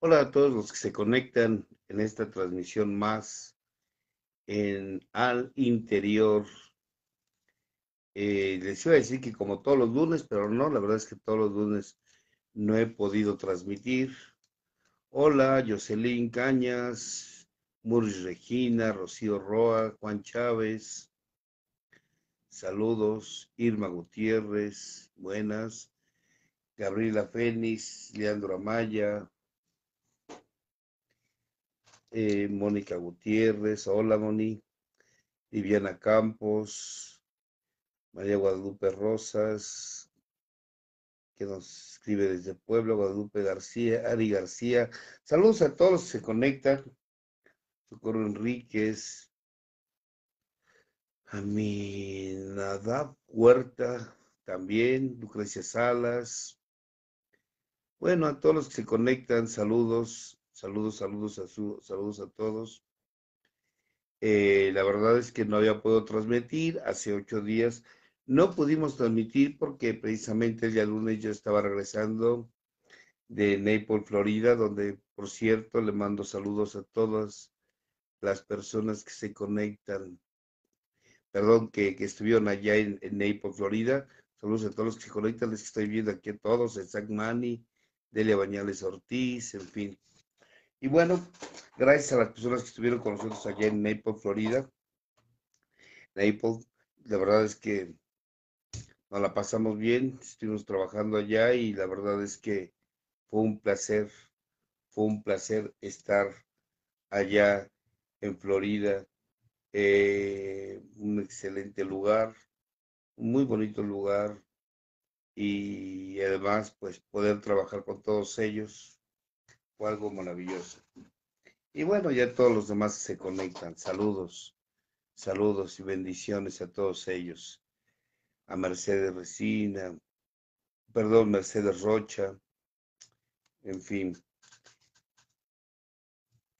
Hola a todos los que se conectan en esta transmisión más en al interior. Eh, les iba a decir que como todos los lunes, pero no, la verdad es que todos los lunes no he podido transmitir. Hola, Jocelyn Cañas, Muris Regina, Rocío Roa, Juan Chávez. Saludos, Irma Gutiérrez, buenas. Gabriela Fénix, Leandro Amaya, eh, Mónica Gutiérrez, hola Moni, Viviana Campos, María Guadalupe Rosas, que nos escribe desde Puebla, Guadalupe García, Ari García. Saludos a todos los que se conectan. Socorro Enríquez, a mi Nadab Huerta también, Lucrecia Salas. Bueno, a todos los que se conectan, saludos. Saludos, saludos a, su, saludos a todos. Eh, la verdad es que no había podido transmitir. Hace ocho días no pudimos transmitir porque precisamente el día lunes yo estaba regresando de Naples, Florida, donde, por cierto, le mando saludos a todas las personas que se conectan, perdón, que, estuvieron allá en, Naples, Florida. Saludos a todos los que se conectan, les estoy viendo aquí a todos, a Zach Mani, Delia Bañales Ortiz, en fin. Y bueno, gracias a las personas que estuvieron con nosotros allá en Naples, Florida. Naples, la verdad es que nos la pasamos bien, estuvimos trabajando allá y la verdad es que fue un placer, fue un placer estar allá en Florida. Eh, un excelente lugar, un muy bonito lugar y además pues poder trabajar con todos ellos algo maravilloso. Y bueno, ya todos los demás se conectan. Saludos, saludos y bendiciones a todos ellos. A Mercedes Resina, perdón, Mercedes Rocha, en fin.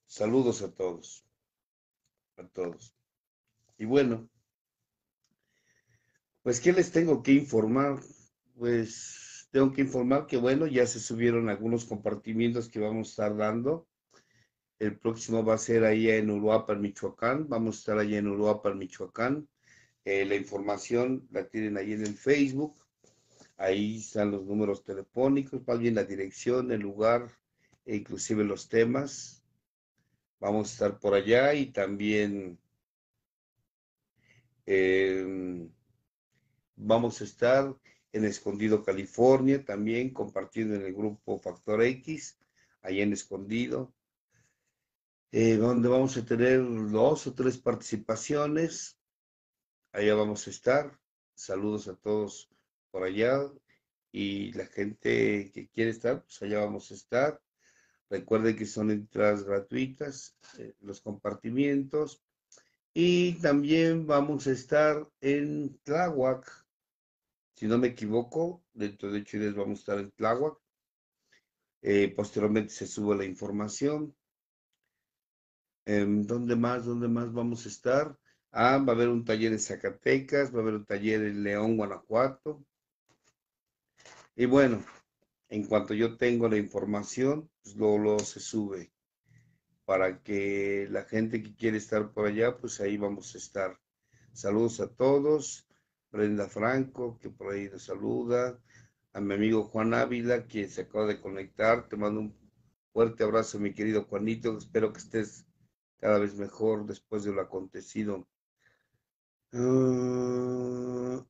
Saludos a todos, a todos. Y bueno, pues, ¿qué les tengo que informar? Pues tengo que informar que, bueno, ya se subieron algunos compartimientos que vamos a estar dando. El próximo va a ser ahí en Uruapan, Michoacán. Vamos a estar ahí en Uruapan, Michoacán. Eh, la información la tienen ahí en el Facebook. Ahí están los números telefónicos, más bien la dirección, el lugar e inclusive los temas. Vamos a estar por allá y también eh, vamos a estar en Escondido, California, también compartiendo en el grupo Factor X, ahí en Escondido, eh, donde vamos a tener dos o tres participaciones. Allá vamos a estar. Saludos a todos por allá y la gente que quiere estar, pues allá vamos a estar. Recuerden que son entradas gratuitas, eh, los compartimientos. Y también vamos a estar en Tláhuac, si no me equivoco, dentro de ocho días vamos a estar en Tláhuac. Eh, posteriormente se sube la información. Em, ¿Dónde más? ¿Dónde más vamos a estar? Ah, va a haber un taller en Zacatecas, va a haber un taller en León, Guanajuato. Y bueno, en cuanto yo tengo la información, pues luego, se sube para que la gente que quiere estar por allá, pues ahí vamos a estar. Saludos a todos Brenda Franco, que por ahí nos saluda, a mi amigo Juan Ávila, que se acaba de conectar, te mando un fuerte abrazo, mi querido Juanito, espero que estés cada vez mejor después de lo acontecido. Ah,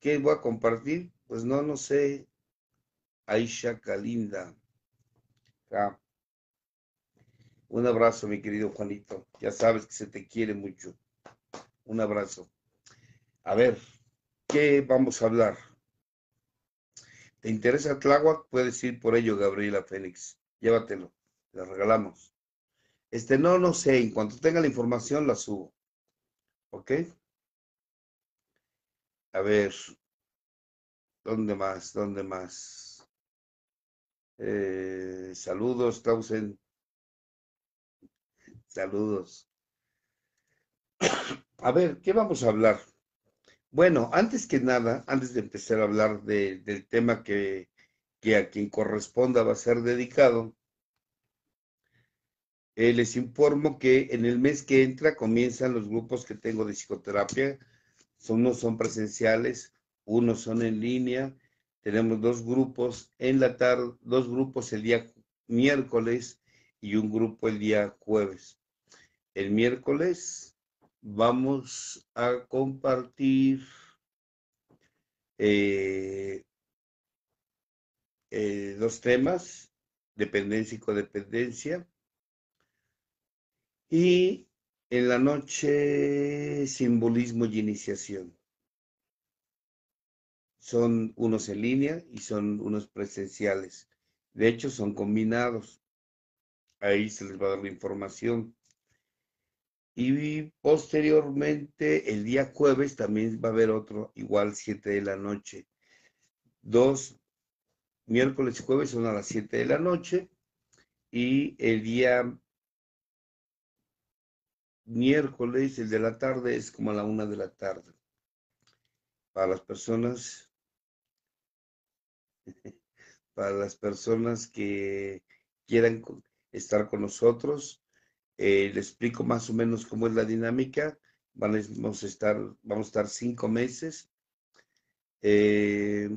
¿Qué voy a compartir? Pues no, no sé. Aisha Kalinda. Un abrazo, mi querido Juanito. Ya sabes que se te quiere mucho. Un abrazo. A ver, ¿qué vamos a hablar? ¿Te interesa Tláhuac? Puedes ir por ello, Gabriela Fénix. Llévatelo, le regalamos. Este, no, no sé, en cuanto tenga la información la subo. ¿Ok? A ver, ¿dónde más? ¿Dónde más? Eh, saludos, Clausen. Saludos. A ver, ¿qué vamos a hablar? Bueno, antes que nada, antes de empezar a hablar del tema que, a quien corresponda va a ser dedicado, eh, les informo que en el mes que entra comienzan los grupos que tengo de psicoterapia. Son, unos son presenciales, unos son en línea. Tenemos dos grupos en la tarde, dos grupos el día miércoles y un grupo el día jueves. El miércoles vamos a compartir eh, eh, dos temas, dependencia y codependencia. Y en la noche, simbolismo y iniciación. Son unos en línea y son unos presenciales. De hecho, son combinados. Ahí se les va a dar la información. Y posteriormente, el día jueves, también va a haber otro, igual 7 de la noche. Dos, miércoles y jueves son a las 7 de la noche. Y el día miércoles, el de la tarde, es como a la una de la tarde. Para las personas, para las personas que quieran estar con nosotros, eh, les explico más o menos cómo es la dinámica. Vamos a estar, cinco meses. Eh,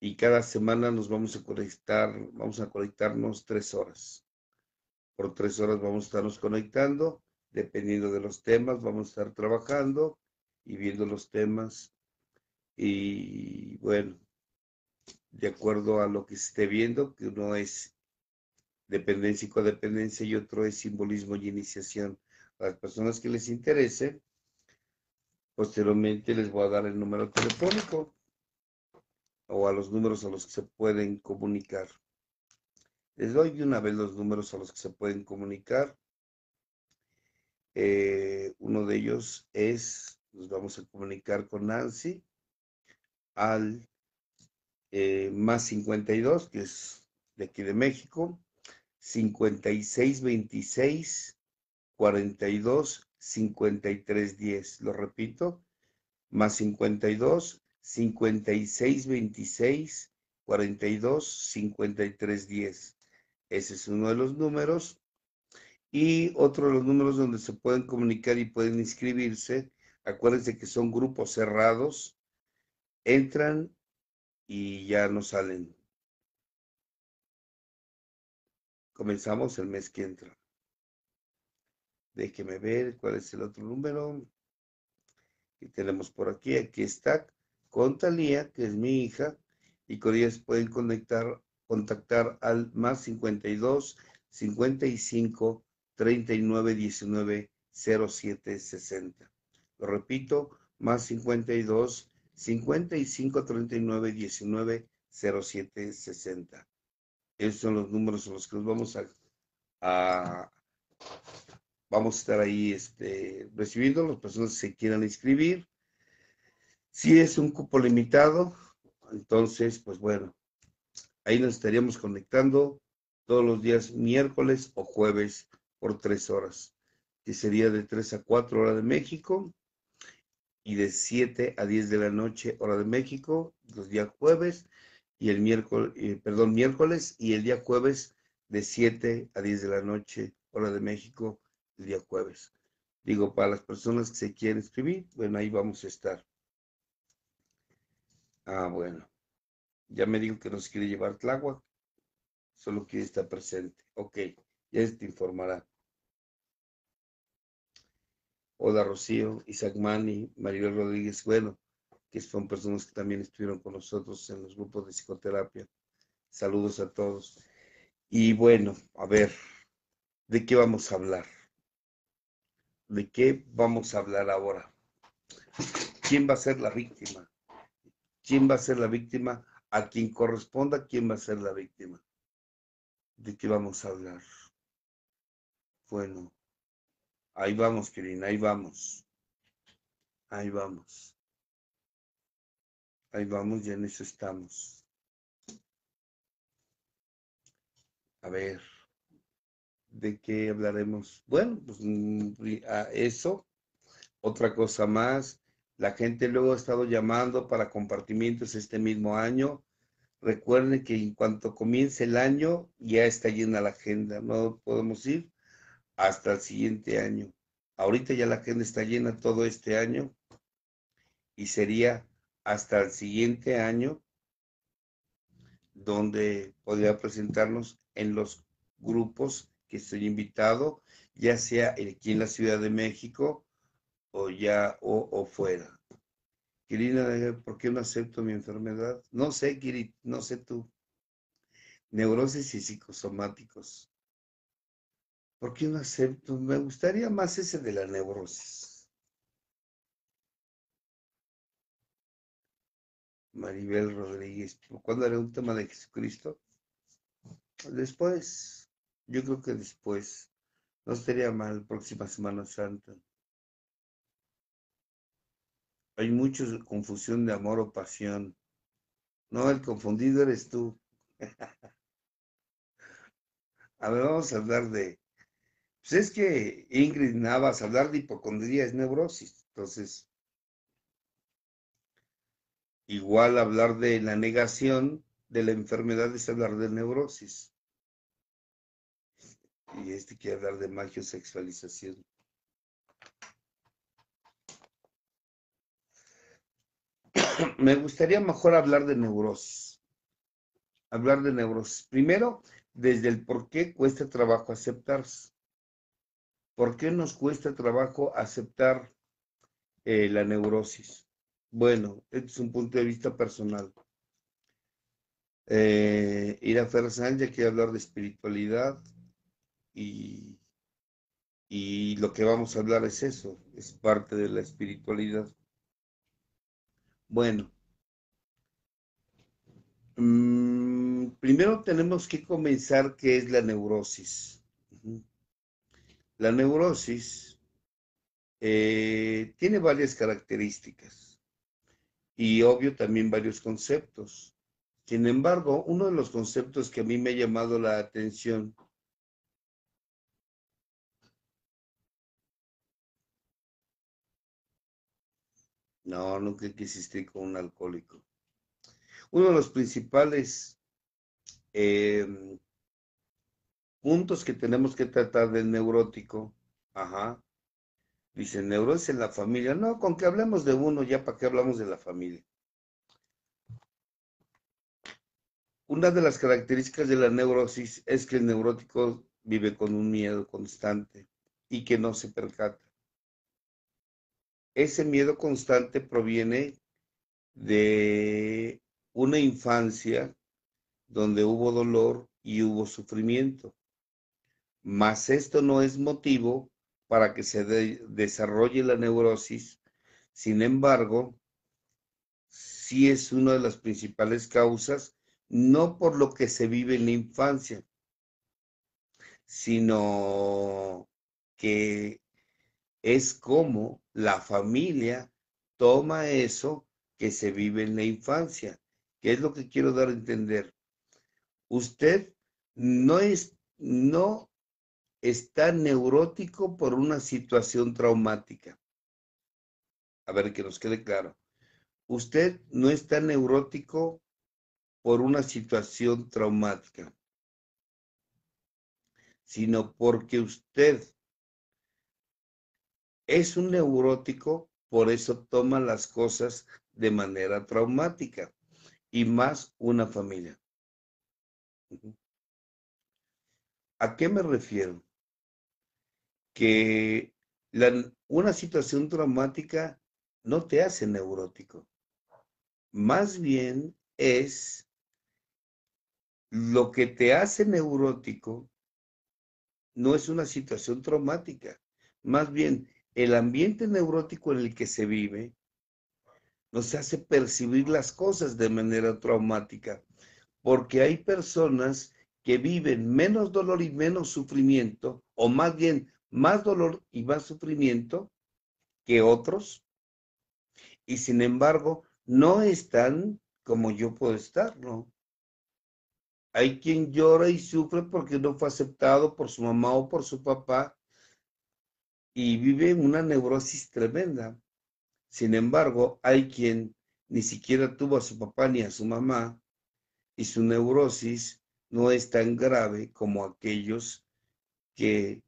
y cada semana nos vamos a conectar, vamos a conectarnos tres horas. Por tres horas vamos a estarnos conectando dependiendo de los temas, vamos a estar trabajando y viendo los temas. Y bueno, de acuerdo a lo que esté viendo, que uno es dependencia y codependencia y otro es simbolismo y iniciación. A las personas que les interese, posteriormente les voy a dar el número telefónico o a los números a los que se pueden comunicar. Les doy de una vez los números a los que se pueden comunicar. Eh, uno de ellos es, nos vamos a comunicar con Nancy al eh, más 52, que es de aquí de México, 5626 42 53 10. Lo repito, más 52 56 26 42 53 10. Ese es uno de los números. Y otro de los números donde se pueden comunicar y pueden inscribirse, acuérdense que son grupos cerrados, entran y ya no salen. Comenzamos el mes que entra. Déjeme ver cuál es el otro número que tenemos por aquí. Aquí está con Talía, que es mi hija, y con ellas pueden conectar, contactar al más 52 55 39 19 07 60. Lo repito, más 52 55 39 19 07 60. Esos son los números en los que nos vamos a, vamos a estar ahí este, recibiendo las personas que se quieran inscribir. Si es un cupo limitado, entonces, pues bueno, ahí nos estaríamos conectando todos los días miércoles o jueves por tres horas, que sería de 3 a 4 hora de México y de 7 a 10 de la noche hora de México, los días jueves y el miércoles, eh, perdón, miércoles y el día jueves de 7 a 10 de la noche hora de México, el día jueves. Digo, para las personas que se quieren escribir, bueno, ahí vamos a estar. Ah, bueno. Ya me dijo que nos quiere llevar Tláhuac. Solo quiere estar presente. Ok, ya te informará. Hola Rocío, Isaac Mani, Maribel Rodríguez, bueno, que son personas que también estuvieron con nosotros en los grupos de psicoterapia. Saludos a todos. Y bueno, a ver, ¿de qué vamos a hablar? ¿De qué vamos a hablar ahora? ¿Quién va a ser la víctima? ¿Quién va a ser la víctima? A quien corresponda, ¿quién va a ser la víctima? ¿De qué vamos a hablar? Bueno, Ahí vamos, querida, ahí vamos. Ahí vamos. Ahí vamos, ya en eso estamos. A ver, ¿de qué hablaremos? Bueno, pues mm, a eso. Otra cosa más, la gente luego ha estado llamando para compartimientos este mismo año. recuerden que en cuanto comience el año ya está llena la agenda, no podemos ir hasta el siguiente año. Ahorita ya la agenda está llena todo este año y sería hasta el siguiente año donde podría presentarnos en los grupos que estoy invitado, ya sea aquí en la Ciudad de México o ya o, fuera. Kirina, ¿por qué no acepto mi enfermedad? No sé, Kiri, no sé tú. Neurosis y psicosomáticos. ¿Por qué no acepto? Me gustaría más ese de la neurosis. Maribel Rodríguez, ¿cuándo haré un tema de Jesucristo? Después, yo creo que después. No estaría mal, próxima Semana Santa. Hay mucha confusión de amor o pasión. No, el confundido eres tú. a ver, vamos a hablar de... Pues es que Ingrid Navas, hablar de hipocondría es neurosis. Entonces, igual hablar de la negación de la enfermedad es hablar de neurosis. Y este quiere hablar de magiosexualización. Me gustaría mejor hablar de neurosis. Hablar de neurosis. Primero, desde el por qué cuesta trabajo aceptarse. ¿Por qué nos cuesta trabajo aceptar eh, la neurosis? Bueno, este es un punto de vista personal. Eh, Ira Fersan ya quiere hablar de espiritualidad y, y lo que vamos a hablar es eso, es parte de la espiritualidad. Bueno, mm, primero tenemos que comenzar qué es la neurosis. La neurosis eh, tiene varias características y obvio también varios conceptos. Sin embargo, uno de los conceptos que a mí me ha llamado la atención No, nunca quisiste con un alcohólico. Uno de los principales em, puntos que tenemos que tratar del neurótico, ajá, dice neurosis en la familia. No, con que hablemos de uno, ya para qué hablamos de la familia. Una de las características de la neurosis es que el neurótico vive con un miedo constante y que no se percata ese miedo constante proviene de una infancia donde hubo dolor y hubo sufrimiento. Mas esto no es motivo para que se desarrolle la neurosis. Sin embargo, sí es una de las principales causas, no por lo que se vive en la infancia, sino que es como la familia toma eso que se vive en la infancia. ¿Qué es lo que quiero dar a entender? Usted no es, no está neurótico por una situación traumática. A ver, que nos quede claro. Usted no está neurótico por una situación traumática, sino porque usted es un neurótico, por eso toma las cosas de manera traumática y más una familia. ¿A qué me refiero? Que una situación traumática no te hace neurótico. Más bien es lo que te hace neurótico no es una situación traumática. Más bien el ambiente neurótico en el que se vive nos hace percibir las cosas de manera traumática, porque hay personas que viven menos dolor y menos sufrimiento, o más bien más dolor y más sufrimiento que otros, y sin embargo no están como yo puedo estar, ¿no? Hay quien llora y sufre porque no fue aceptado por su mamá o por su papá y vive una neurosis tremenda. Sin embargo, hay quien ni siquiera tuvo a su papá ni a su mamá y su neurosis no es tan grave como aquellos que,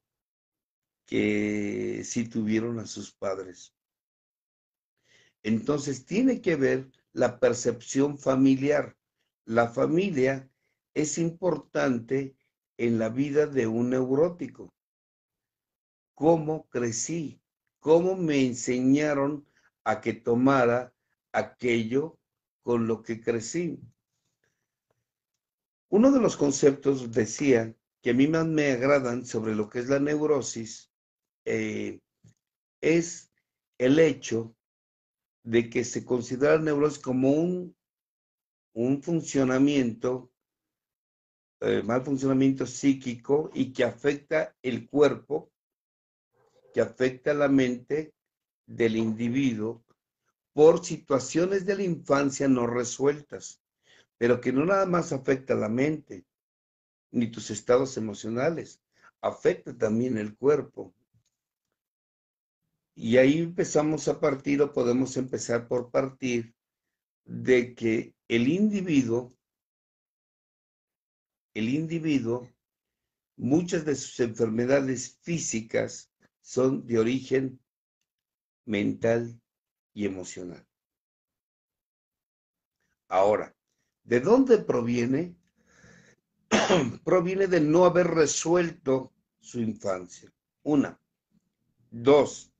que sí tuvieron a sus padres. Entonces tiene que ver la percepción familiar. La familia es importante en la vida de un neurótico. ¿Cómo crecí? ¿Cómo me enseñaron a que tomara aquello con lo que crecí? Uno de los conceptos decía que a mí más me agradan sobre lo que es la neurosis eh, es el hecho de que se considera la neurosis como un, un funcionamiento, eh, mal funcionamiento psíquico y que afecta el cuerpo, que afecta la mente del individuo por situaciones de la infancia no resueltas, pero que no nada más afecta la mente, ni tus estados emocionales, afecta también el cuerpo. Y ahí empezamos a partir o podemos empezar por partir de que el individuo, el individuo, muchas de sus enfermedades físicas son de origen mental y emocional. Ahora, ¿de dónde proviene? proviene de no haber resuelto su infancia. Una. Dos,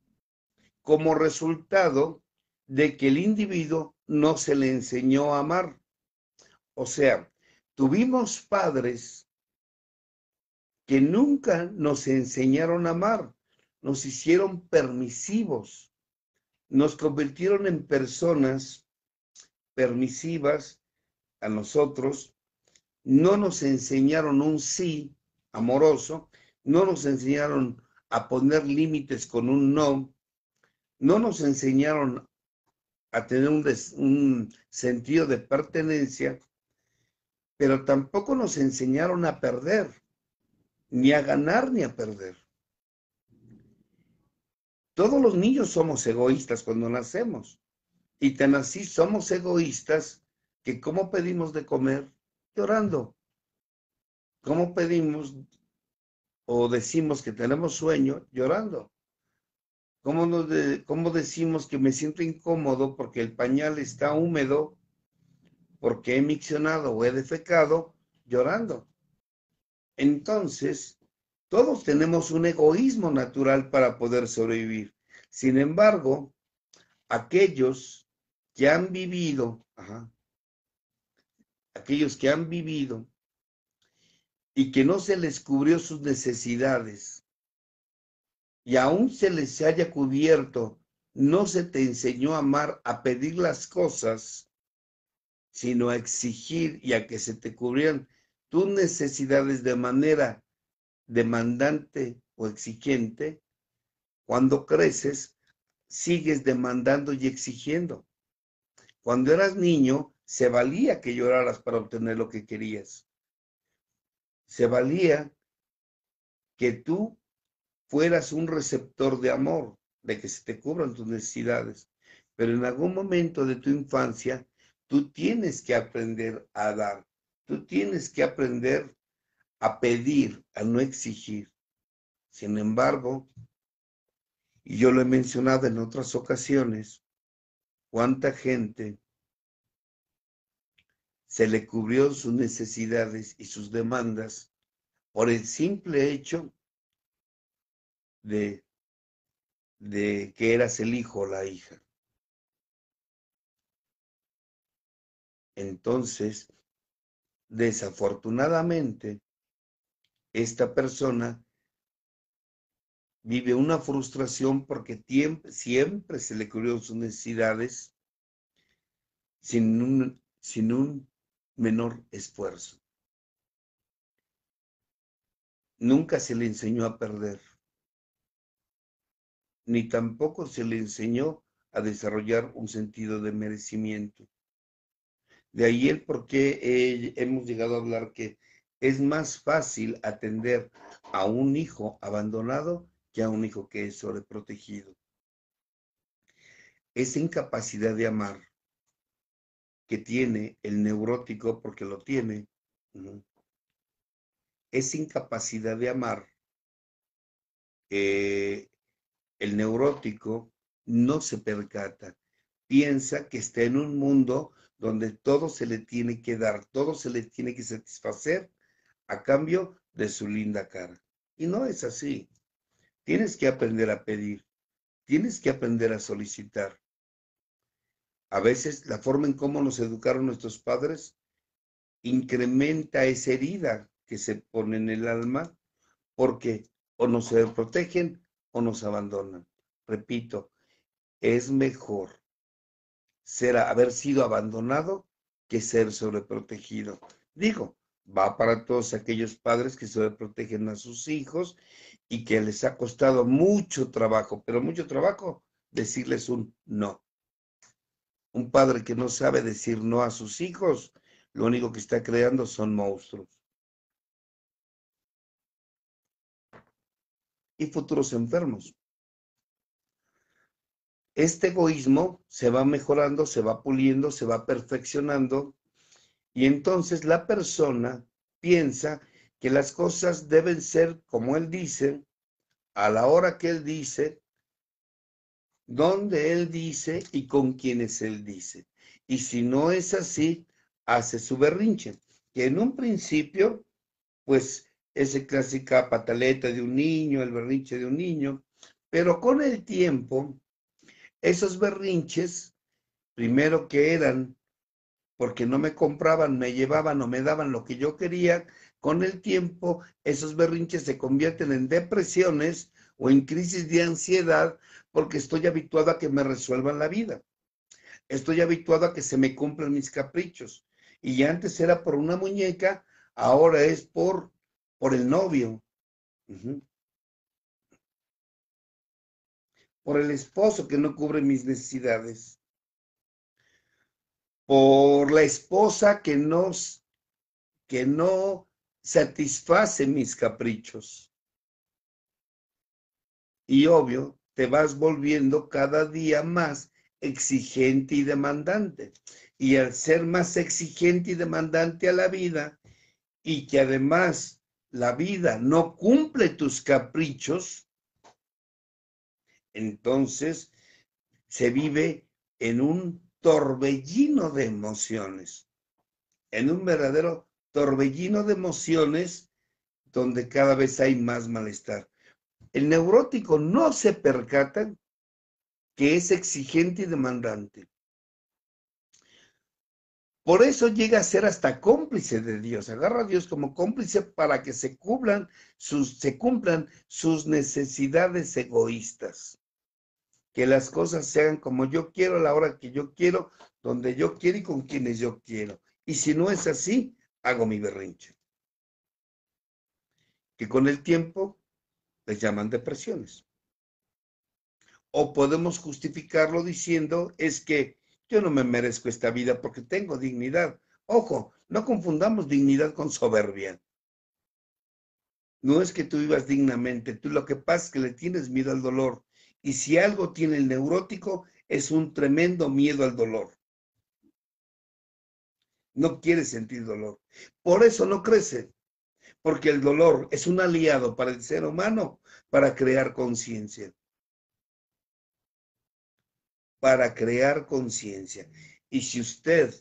como resultado de que el individuo no se le enseñó a amar. O sea, tuvimos padres que nunca nos enseñaron a amar, nos hicieron permisivos, nos convirtieron en personas permisivas a nosotros, no nos enseñaron un sí amoroso, no nos enseñaron a poner límites con un no, no nos enseñaron a tener un, sentido de pertenencia, pero tampoco nos enseñaron a perder, ni a ganar ni a perder. Todos los niños somos egoístas cuando nacemos. Y tan así somos egoístas que ¿cómo pedimos de comer? Llorando. ¿Cómo pedimos o decimos que tenemos sueño? Llorando. ¿Cómo, ¿Cómo decimos que me siento incómodo porque el pañal está húmedo, porque he miccionado o he defecado, llorando? Entonces, todos tenemos un egoísmo natural para poder sobrevivir. Sin embargo, aquellos que han vivido, aquellos que han vivido y que no se les cubrió sus necesidades, y aún se les haya cubierto, no se te enseñó a amar, a pedir las cosas, sino a exigir y a que se te cubrieran tus necesidades de manera demandante o exigente, cuando creces, sigues demandando y exigiendo. Cuando eras niño, se valía que lloraras para obtener lo que querías. Se valía que tú fueras un receptor de amor, de que se te cubran tus necesidades. Pero en algún momento de tu infancia, tú tienes que aprender a dar, tú tienes que aprender a pedir, a no exigir. Sin embargo, y yo lo he mencionado en otras ocasiones, cuánta gente se le cubrió sus necesidades y sus demandas por el simple hecho de, de que eras el hijo o la hija. Entonces, desafortunadamente, esta persona vive una frustración porque siempre se le cubrió sus necesidades sin un, sin un menor esfuerzo. Nunca se le enseñó a perder ni tampoco se le enseñó a desarrollar un sentido de merecimiento. De ahí el por qué hemos llegado a hablar que es más fácil atender a un hijo abandonado que a un hijo que es sobreprotegido. Esa incapacidad de amar que tiene el neurótico, porque lo tiene, es incapacidad de amar. Eh, el neurótico no se percata, piensa que está en un mundo donde todo se le tiene que dar, todo se le tiene que satisfacer a cambio de su linda cara. Y no es así. Tienes que aprender a pedir, tienes que aprender a solicitar. A veces la forma en cómo nos educaron nuestros padres incrementa esa herida que se pone en el alma porque o nos protegen o nos abandonan. Repito, es mejor ser, haber sido abandonado que ser sobreprotegido. Digo, va para todos aquellos padres que sobreprotegen a sus hijos y que les ha costado mucho trabajo, pero mucho trabajo decirles un no. Un padre que no sabe decir no a sus hijos, lo único que está creando son monstruos. Y futuros enfermos. Este egoísmo se va mejorando, se va puliendo, se va perfeccionando y entonces la persona piensa que las cosas deben ser como él dice, a la hora que él dice, donde él dice y con quienes él dice. Y si no es así, hace su berrinche, que en un principio, pues, es la clásica pataleta de un niño, el berrinche de un niño, pero con el tiempo, esos berrinches, primero que eran porque no me compraban, me llevaban o me daban lo que yo quería, con el tiempo esos berrinches se convierten en depresiones o en crisis de ansiedad porque estoy habituado a que me resuelvan la vida. Estoy habituado a que se me cumplan mis caprichos. Y antes era por una muñeca, ahora es por, por el novio. Por el esposo que no cubre mis necesidades. Por la esposa que no, que no satisface mis caprichos. Y obvio, te vas volviendo cada día más exigente y demandante. Y al ser más exigente y demandante a la vida, y que además la vida no cumple tus caprichos, entonces se vive en un torbellino de emociones, en un verdadero torbellino de emociones donde cada vez hay más malestar. El neurótico no se percata que es exigente y demandante. Por eso llega a ser hasta cómplice de Dios. Agarra a Dios como cómplice para que se cumplan sus, se cumplan sus necesidades egoístas. Que las cosas se hagan como yo quiero, a la hora que yo quiero, donde yo quiero y con quienes yo quiero. Y si no es así, hago mi berrinche. Que con el tiempo les llaman depresiones. O podemos justificarlo diciendo es que yo no me merezco esta vida porque tengo dignidad. Ojo, no confundamos dignidad con soberbia. No es que tú vivas dignamente, tú lo que pasa es que le tienes miedo al dolor. Y si algo tiene el neurótico, es un tremendo miedo al dolor. No quiere sentir dolor. Por eso no crece porque el dolor es un aliado para el ser humano para crear conciencia. Para crear conciencia. Y si usted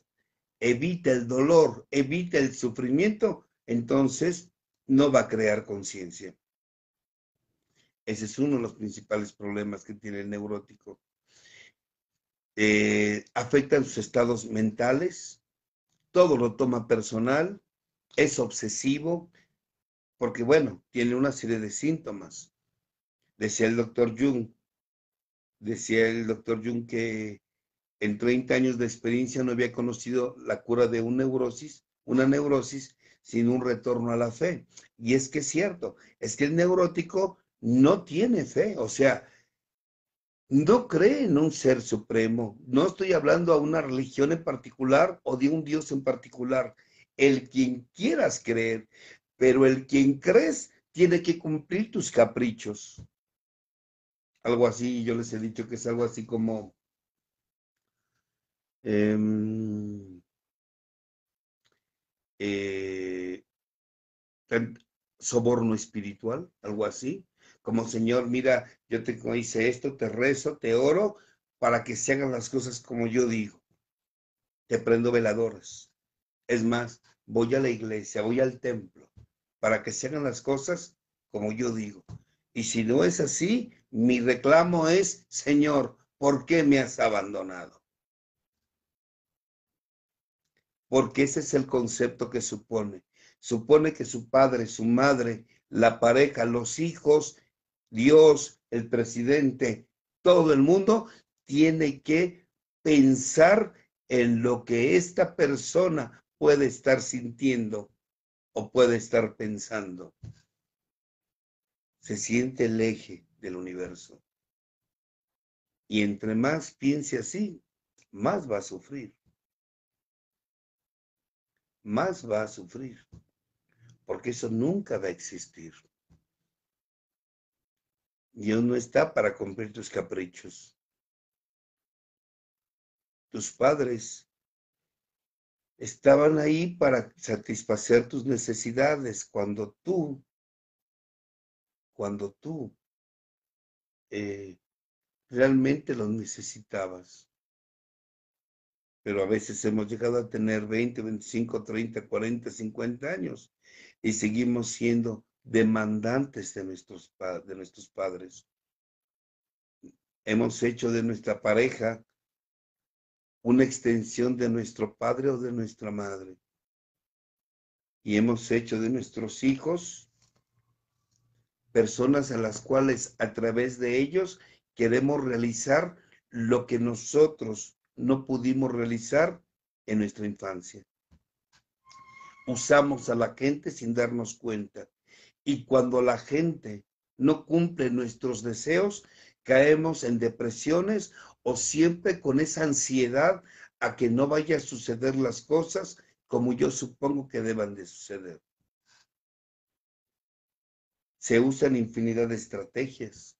evita el dolor, evita el sufrimiento, entonces no va a crear conciencia. Ese es uno de los principales problemas que tiene el neurótico. Eh, afectan sus estados mentales, todo lo toma personal, es obsesivo, porque bueno, tiene una serie de síntomas. Decía el doctor Jung, decía el doctor Jung que en 30 años de experiencia no había conocido la cura de una neurosis, una neurosis sin un retorno a la fe. Y es que es cierto, es que el neurótico no tiene fe, o sea, no cree en un ser supremo. No estoy hablando a una religión en particular o de un Dios en particular. El quien quieras creer, pero el quien crees tiene que cumplir tus caprichos. Algo así, yo les he dicho que es algo así como, em, eh, soborno espiritual, algo así. Como Señor, mira, yo te hice esto, te rezo, te oro para que se hagan las cosas como yo digo. Te prendo veladoras. Es más, voy a la iglesia, voy al templo, para que se hagan las cosas como yo digo. Y si no es así, mi reclamo es, Señor, ¿por qué me has abandonado? Porque ese es el concepto que supone. Supone que su padre, su madre, la pareja, los hijos, Dios, el presidente, todo el mundo tiene que pensar en lo que esta persona puede estar sintiendo o puede estar pensando. Se siente el eje del universo. Y entre más piense así, más va a sufrir. Más va a sufrir. Porque eso nunca va a existir. Dios no está para cumplir tus caprichos. Tus padres estaban ahí para satisfacer tus necesidades cuando tú, cuando tú eh, realmente los necesitabas. Pero a veces hemos llegado a tener 20, 25, 30, 40, 50 años y seguimos siendo demandantes de nuestros, de nuestros padres. Hemos hecho de nuestra pareja una extensión de nuestro padre o de nuestra madre. Y hemos hecho de nuestros hijos personas a las cuales a través de ellos queremos realizar lo que nosotros no pudimos realizar en nuestra infancia. Usamos a la gente sin darnos cuenta. Y cuando la gente no cumple nuestros deseos, caemos en depresiones o siempre con esa ansiedad a que no vaya a suceder las cosas como yo supongo que deban de suceder. Se usan infinidad de estrategias,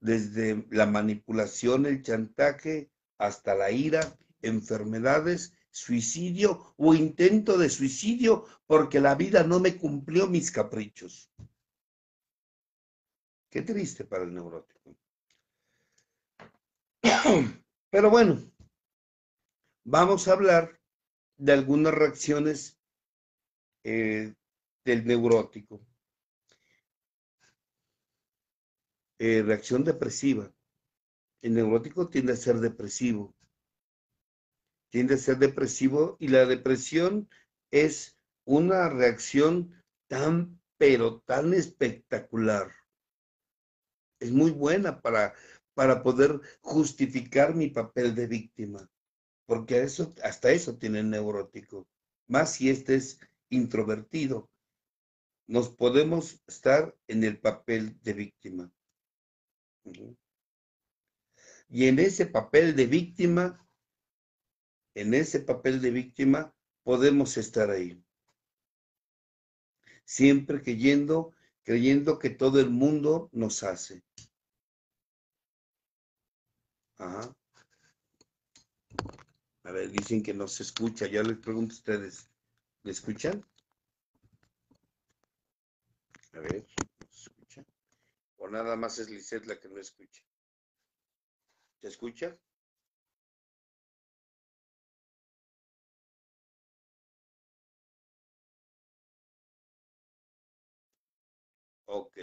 desde la manipulación, el chantaje, hasta la ira, enfermedades, suicidio o intento de suicidio porque la vida no me cumplió mis caprichos. Qué triste para el neurótico. Pero bueno, vamos a hablar de algunas reacciones eh, del neurótico. Eh, reacción depresiva. El neurótico tiende a ser depresivo. Tiende a ser depresivo y la depresión es una reacción tan, pero tan espectacular. Es muy buena para para poder justificar mi papel de víctima, porque eso, hasta eso tiene el neurótico, más si este es introvertido. Nos podemos estar en el papel de víctima. Y en ese papel de víctima, en ese papel de víctima, podemos estar ahí. Siempre creyendo, creyendo que todo el mundo nos hace. A ver, dicen que no se escucha. Ya les pregunto a ustedes. ¿Me escuchan? A ver, nada más es Lisette la que no escucha. ¿Se escucha? Ok.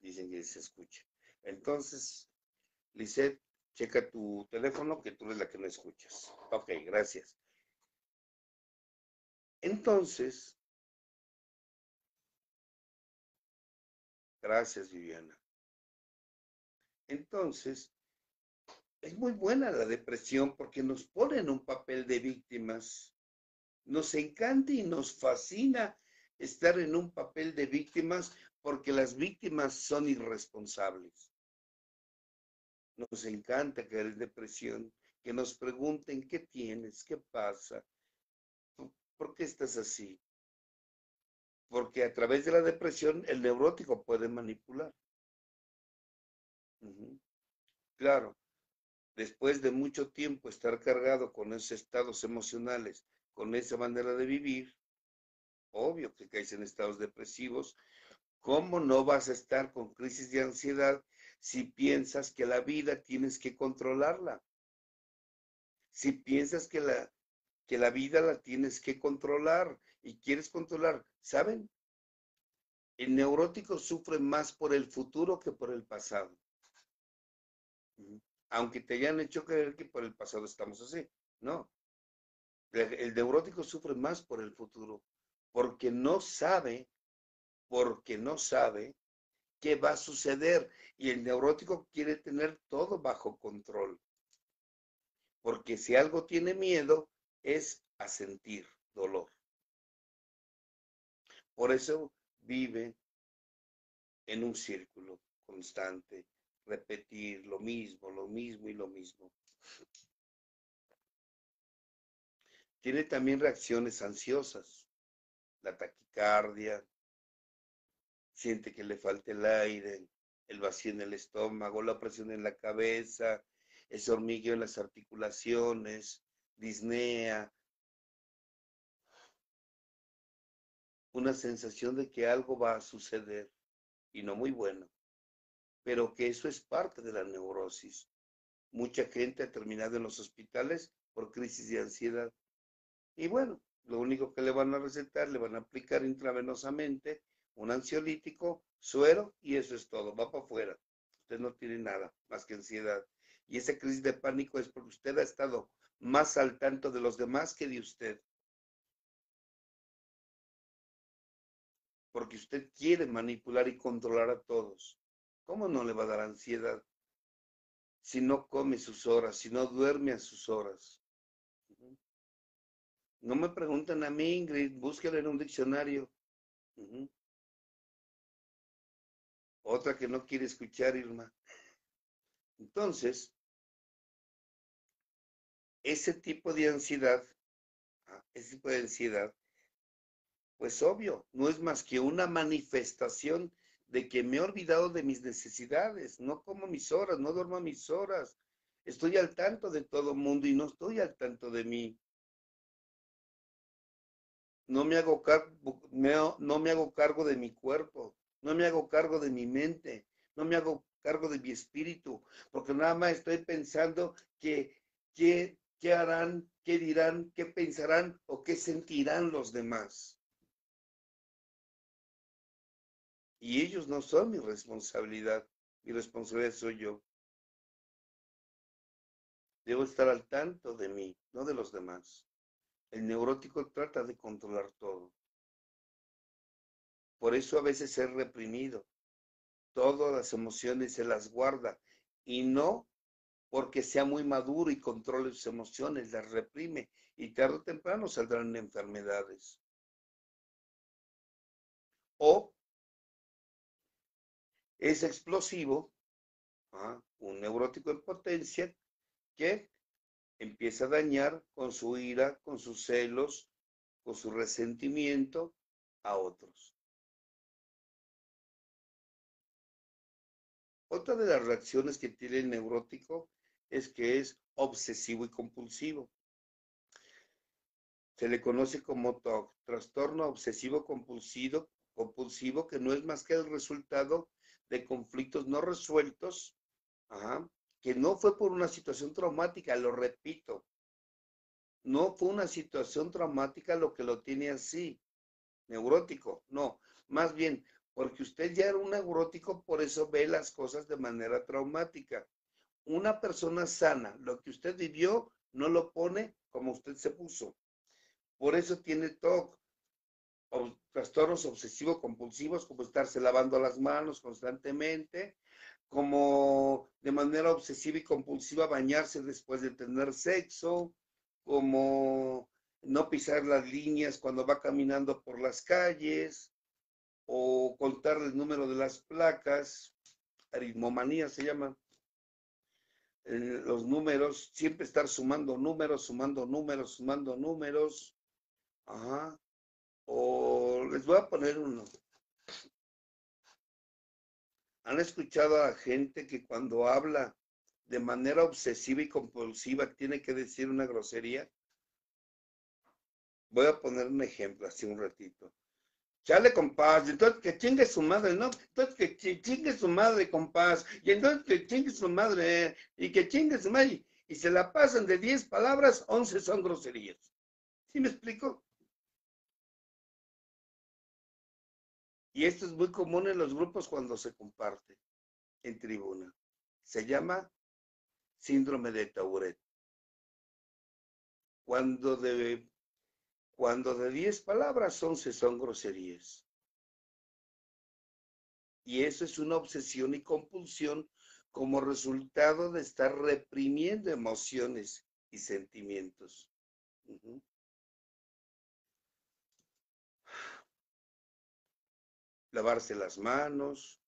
Dicen que se escucha. Entonces, Lisette, Checa tu teléfono, que tú eres la que no escuchas. Ok, gracias. Entonces, gracias Viviana. Entonces, es muy buena la depresión porque nos pone en un papel de víctimas. Nos encanta y nos fascina estar en un papel de víctimas porque las víctimas son irresponsables. Nos encanta que eres depresión, que nos pregunten qué tienes, qué pasa, por qué estás así. Porque a través de la depresión el neurótico puede manipular. Claro, después de mucho tiempo estar cargado con esos estados emocionales, con esa manera de vivir, obvio que caes en estados depresivos, ¿cómo no vas a estar con crisis de ansiedad si piensas que la vida tienes que controlarla? Si piensas que la, que la vida la tienes que controlar y quieres controlar, ¿saben? El neurótico sufre más por el futuro que por el pasado. Aunque te hayan hecho creer que por el pasado estamos así. No. El neurótico sufre más por el futuro, porque no sabe, porque no sabe qué va a suceder. Y el neurótico quiere tener todo bajo control. Porque si algo tiene miedo, es a sentir dolor. Por eso vive en un círculo constante, repetir lo mismo, lo mismo y lo mismo. Tiene también reacciones ansiosas, la taquicardia, siente que le falta el aire, el vacío en el estómago, la presión en la cabeza, ese hormigueo en las articulaciones, disnea, una sensación de que algo va a suceder y no muy bueno, pero que eso es parte de la neurosis. Mucha gente ha terminado en los hospitales por crisis de ansiedad. Y bueno, lo único que le van a recetar, le van a aplicar intravenosamente un ansiolítico, suero y eso es todo, va para afuera. Usted no tiene nada más que ansiedad. Y esa crisis de pánico es porque usted ha estado más al tanto de los demás que de usted. Porque usted quiere manipular y controlar a todos. ¿Cómo no le va a dar ansiedad si no come sus horas, si no duerme a sus horas? No me pregunten a mí, Ingrid, búsquelo en un diccionario. Otra que no quiere escuchar, Irma. Entonces, ese tipo de ansiedad, ah, ese tipo de ansiedad pues obvio, no es más que una manifestación de que me he olvidado de mis necesidades, no como mis horas, no duermo mis horas, estoy al tanto de todo mundo y no estoy al tanto de mí. No me, hago cargo, no me hago cargo de mi cuerpo, no me hago cargo de mi mente, no me hago cargo de mi espíritu, porque nada más estoy pensando que, qué harán, qué dirán, qué pensarán o qué sentirán los demás. Y ellos no son mi responsabilidad. Mi responsabilidad soy yo. Debo estar al tanto de mí, no de los demás. El neurótico trata de controlar todo. Por eso a veces es reprimido. Todas las emociones se las guarda. Y no porque sea muy maduro y controle sus emociones, las reprime. Y tarde o temprano saldrán enfermedades. O es explosivo, ¿ah? un neurótico en potencia que empieza a dañar con su ira, con sus celos, con su resentimiento a otros. Otra de las reacciones que tiene el neurótico es que es obsesivo y compulsivo. Se le conoce como TOC, trastorno obsesivo compulsivo, compulsivo, que no es más que el resultado de conflictos no resueltos, que no fue por una situación traumática, lo repito, no fue una situación traumática lo que lo tiene así, neurótico, no, más bien porque usted ya era un neurótico, por eso ve las cosas de manera traumática. Una persona sana, lo que usted vivió, no lo pone como usted se puso. Por eso tiene TOC, trastornos obsesivos compulsivos, como estarse lavando las manos constantemente, como de manera obsesiva y compulsiva bañarse después de tener sexo, como no pisar las líneas cuando va caminando por las calles, o contar el número de las placas, aritmomanía se llama, los números, siempre estar sumando números, sumando números, sumando números, ajá, o les voy a poner uno. ¿Han escuchado a gente que cuando habla de manera obsesiva y compulsiva tiene que decir una grosería? Voy a poner un ejemplo así un ratito. Chale, compás, entonces que chingue su madre, ¿no? Entonces que chingue su madre, compás, y entonces que chingue su madre, y que chingue su madre, y se la pasan de 10 palabras, 11 son groserías. ¿Sí me explico? Y esto es muy común en los grupos cuando se comparte en tribuna. Se llama síndrome de Tauret. Cuando de, cuando de 10 palabras, 11 son groserías. Y eso es una obsesión y compulsión como resultado de estar reprimiendo emociones y sentimientos. Lavarse las manos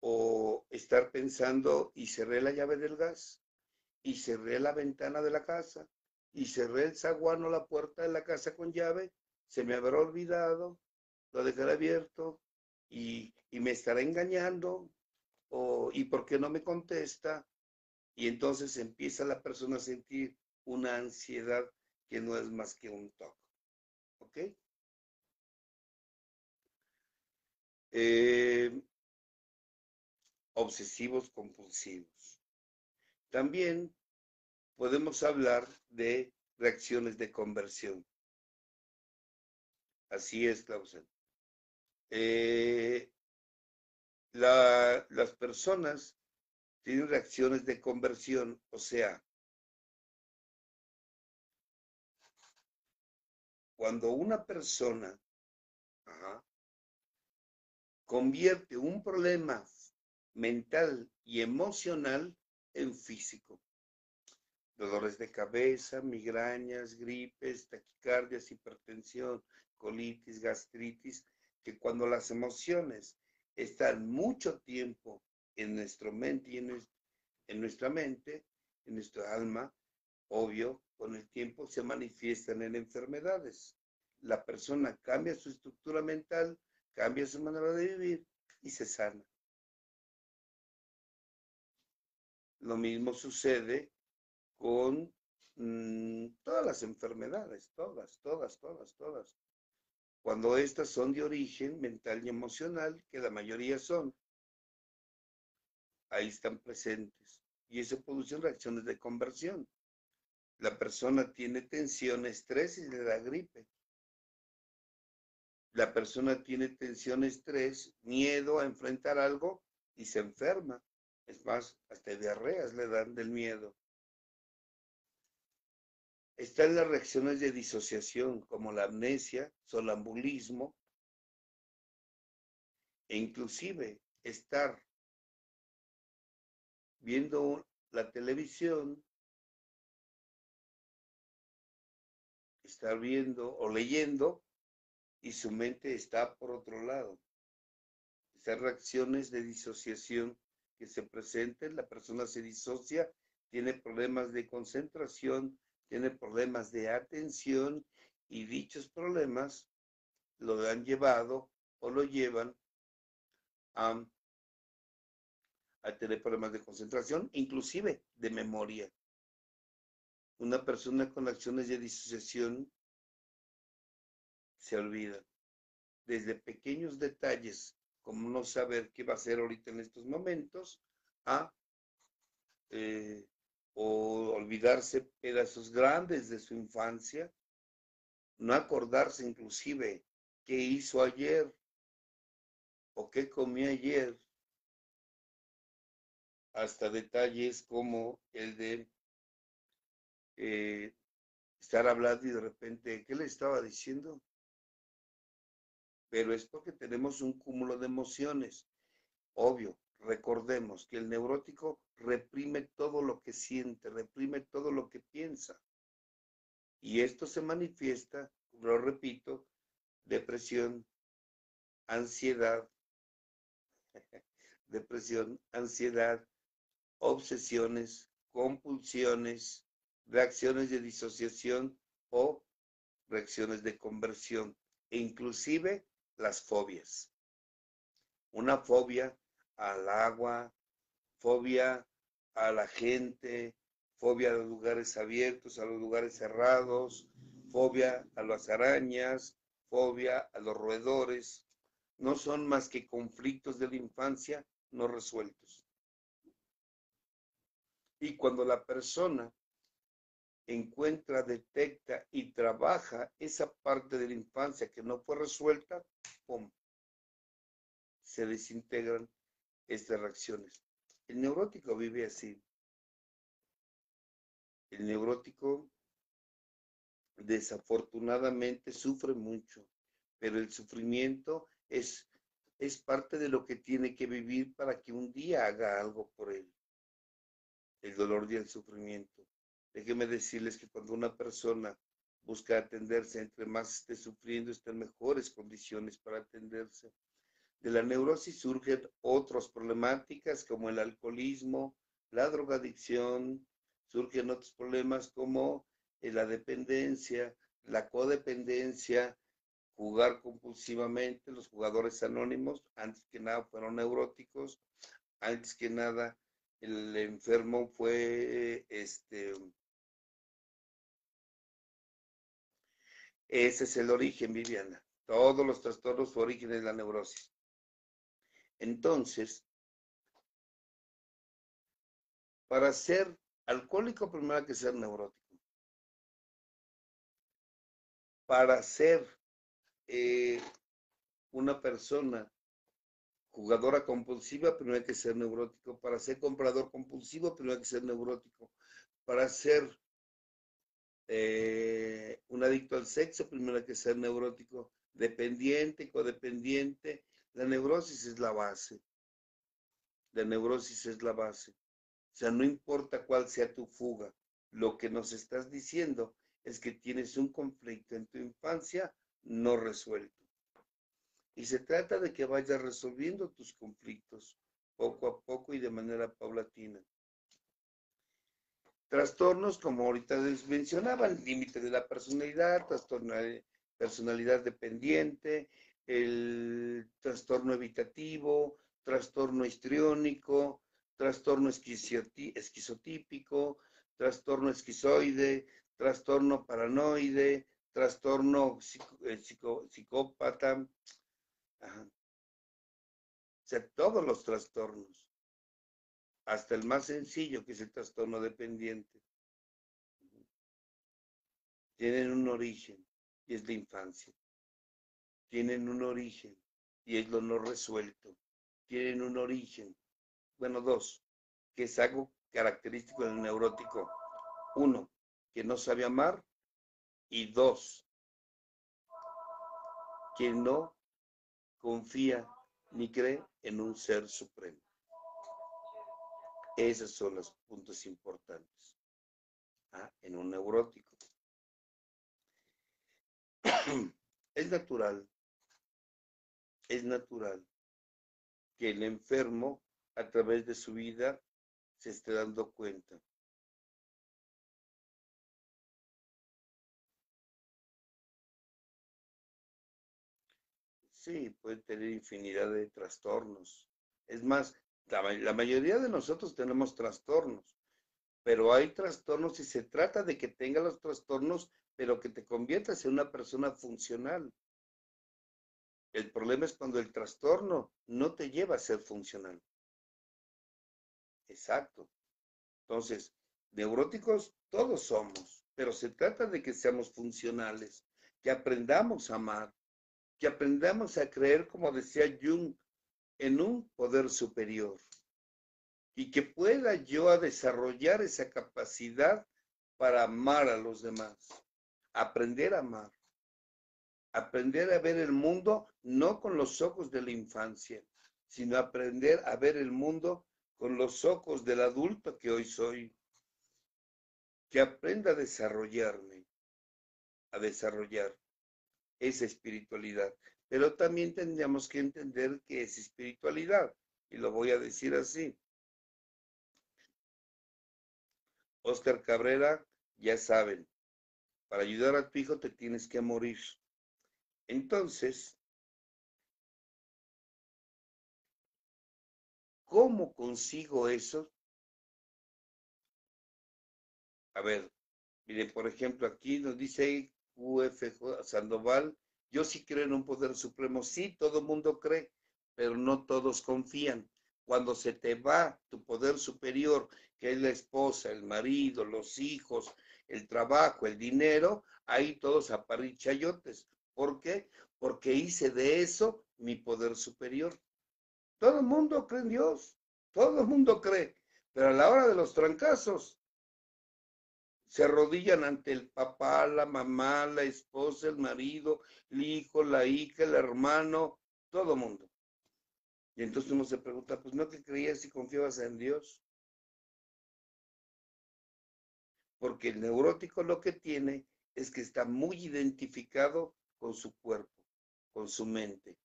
o estar pensando y cerré la llave del gas y cerré la ventana de la casa y cerré el zaguán o la puerta de la casa con llave, se me habrá olvidado, lo dejaré abierto y, y me estará engañando o, y por qué no me contesta. Y entonces empieza la persona a sentir una ansiedad que no es más que un toque. ¿Ok? Eh, obsesivos compulsivos. También podemos hablar de reacciones de conversión. Así es, Clausen. Eh, las personas tienen reacciones de conversión, o sea, cuando una persona convierte un problema mental y emocional en físico. Dolores de cabeza, migrañas, gripes, taquicardias, hipertensión, colitis, gastritis, que cuando las emociones están mucho tiempo en nuestra mente en, en nuestra mente, en nuestra alma, obvio, con el tiempo se manifiestan en enfermedades. La persona cambia su estructura mental, cambia su manera de vivir y se sana. Lo mismo sucede con mm, todas las enfermedades, todas, todas, todas, todas cuando estas son de origen mental y emocional, que la mayoría son, ahí están presentes. Y eso produce reacciones de conversión. La persona tiene tensión, estrés y le da gripe. La persona tiene tensión, estrés, miedo a enfrentar algo y se enferma. Es más, hasta diarreas le dan del miedo. Están las reacciones de disociación como la amnesia, solambulismo e inclusive estar viendo la televisión, estar viendo o leyendo y su mente está por otro lado. Esas reacciones de disociación que se presenten, la persona se disocia, tiene problemas de concentración, tiene problemas de atención y dichos problemas lo han llevado o lo llevan a, tener problemas de concentración, inclusive de memoria. Una persona con acciones de disociación se olvida. Desde pequeños detalles, como no saber qué va a hacer ahorita en estos momentos, a eh, o olvidarse pedazos grandes de su infancia, no acordarse inclusive qué hizo ayer o qué comió ayer, hasta detalles como el de eh, estar hablando y de repente, ¿qué le estaba diciendo? Pero es porque tenemos un cúmulo de emociones. Obvio, recordemos que el neurótico reprime todo lo que siente, reprime todo lo que piensa. Y esto se manifiesta, lo repito, depresión, ansiedad, depresión, ansiedad, obsesiones, compulsiones, reacciones de disociación o reacciones de conversión e inclusive las fobias. Una fobia al agua, fobia a la gente, fobia a los lugares abiertos, a los lugares cerrados, fobia a las arañas, fobia a los roedores, no son más que conflictos de la infancia no resueltos. Y cuando la persona encuentra, detecta y trabaja esa parte de la infancia que no fue resuelta, ¡pum! se desintegran estas reacciones. El neurótico vive así. El neurótico desafortunadamente sufre mucho, pero el sufrimiento es, es parte de lo que tiene que vivir para que un día haga algo por él. El dolor y el sufrimiento. Déjenme decirles que cuando una persona busca atenderse, entre más esté sufriendo, está en mejores condiciones para atenderse. De la neurosis surgen otras problemáticas como el alcoholismo, la drogadicción, surgen otros problemas como eh, la dependencia, la codependencia, jugar compulsivamente, los jugadores anónimos, antes que nada fueron neuróticos, antes que nada el enfermo fue este ese es el origen, Viviana. Todos los trastornos su origen es la neurosis. Entonces, para ser alcohólico primero hay que ser neurótico. Para ser eh, una persona jugadora compulsiva, primero hay que ser neurótico. Para ser comprador compulsivo, primero hay que ser neurótico. Para ser eh, un adicto al sexo, primero hay que ser neurótico. Dependiente, codependiente. La neurosis es la base. La neurosis es la base. O sea, no importa cuál sea tu fuga, lo que nos estás diciendo es que tienes un conflicto en tu infancia no resuelto. Y se trata de que vayas resolviendo tus conflictos poco a poco y de manera paulatina. Trastornos, como ahorita les mencionaba, el límite de la personalidad, trastorno de personalidad dependiente, el trastorno evitativo, trastorno histriónico, trastorno esquizotípico, trastorno esquizoide, trastorno paranoide, trastorno eh, psicópata, o sea, todos los trastornos, hasta el más sencillo que es el trastorno dependiente, tienen un origen y es la infancia. Tienen un origen y es lo no resuelto. Tienen un origen, bueno, dos, que es algo característico del neurótico. Uno, que no sabe amar y dos, que no confía ni cree en un ser supremo. Esos son los puntos importantes ¿ah? en un neurótico. Es natural, es natural que el enfermo a través de su vida se esté dando cuenta Sí, puede tener infinidad de trastornos. Es más, la, mayoría de nosotros tenemos trastornos, pero hay trastornos y se trata de que tenga los trastornos, pero que te conviertas en una persona funcional. El problema es cuando el trastorno no te lleva a ser funcional. Exacto. Entonces, neuróticos todos somos, pero se trata de que seamos funcionales, que aprendamos a amar, que aprendamos a creer, como decía Jung, en un poder superior y que pueda yo a desarrollar esa capacidad para amar a los demás, aprender a amar, aprender a ver el mundo no con los ojos de la infancia, sino aprender a ver el mundo con los ojos del adulto que hoy soy, que aprenda a desarrollarme, a desarrollar esa espiritualidad. Pero también tendríamos que entender que es espiritualidad, y lo voy a decir así. Oscar Cabrera, ya saben, para ayudar a tu hijo te tienes que morir. Entonces, ¿cómo consigo eso? A ver, mire, por ejemplo, aquí nos dice UFJ Sandoval, yo sí creo en un poder supremo, sí, todo el mundo cree, pero no todos confían. Cuando se te va tu poder superior, que es la esposa, el marido, los hijos, el trabajo, el dinero, ahí todos aparrichayotes. ¿Por qué? Porque hice de eso mi poder superior. Todo el mundo cree en Dios, todo el mundo cree, pero a la hora de los trancazos, se arrodillan ante el papá, la mamá, la esposa, el marido, el hijo, la hija, el hermano, todo mundo. Y entonces uno se pregunta, pues no creías y confiabas en Dios. Porque el neurótico lo que tiene es que está muy identificado con su cuerpo, con su mente,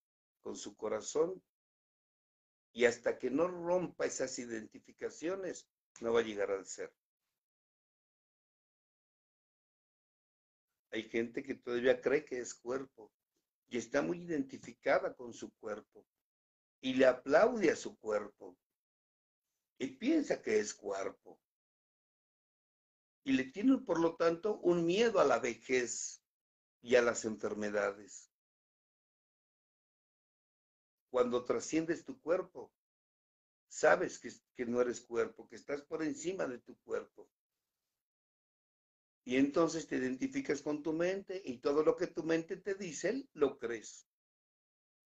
con su corazón. Y hasta que no rompa esas identificaciones, no va a llegar al ser. Hay gente que todavía cree que es cuerpo y está muy identificada con su cuerpo y le aplaude a su cuerpo y piensa que es cuerpo. Y le tiene, por lo tanto, un miedo a la vejez y a las enfermedades. Cuando trasciendes tu cuerpo, sabes que, que no eres cuerpo, que estás por encima de tu cuerpo. Y entonces te identificas con tu mente y todo lo que tu mente te dice, lo crees.